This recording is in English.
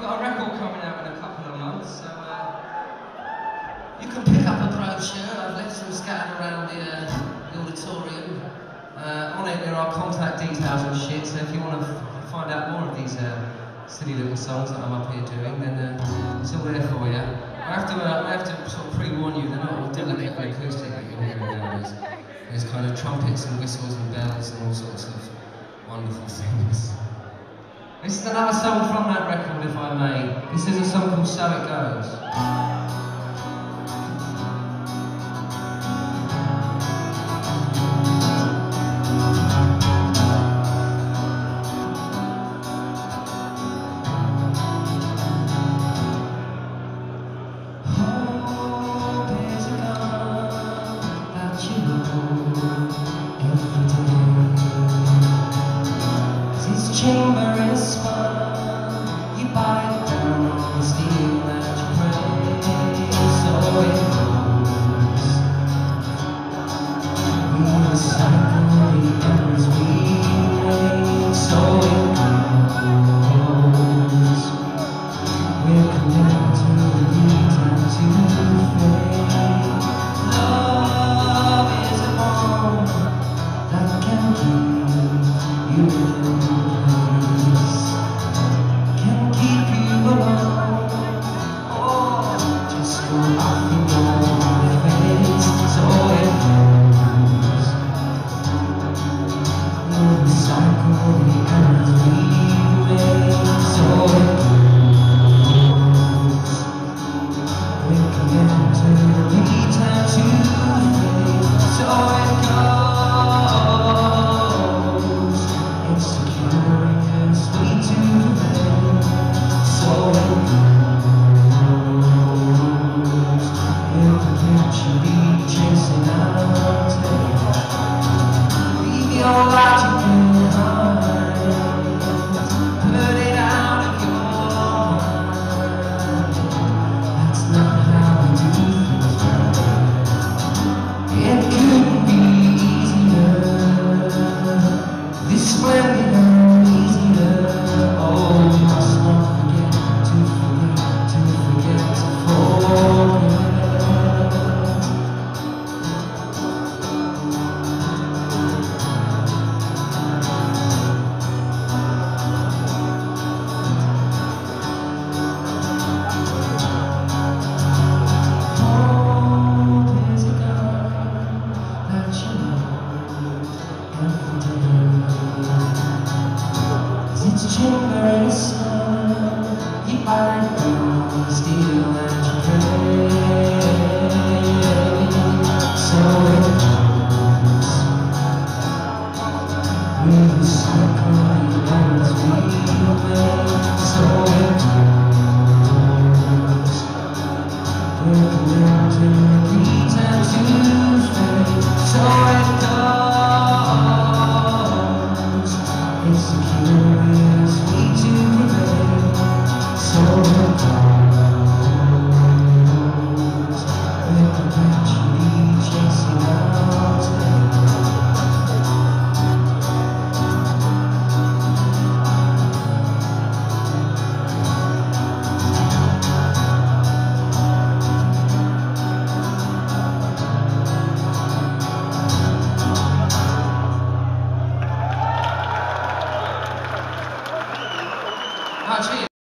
I've got a record coming out in a couple of months, so uh, you can pick up a brochure. I've left some scattered around the, uh, the auditorium. Uh, on it there are contact details and shit, so if you want to find out more of these uh, silly little songs that I'm up here doing, then uh, it's all there for you. I have to, I have to sort of pre-warn you, they're not all delicate acoustic that you're hearing nowadays. There's kind of trumpets and whistles and bells and all sorts of wonderful things. This is another song from that record, if I may. This is called So It Goes. You chasing tail. Leave your logic 'Cause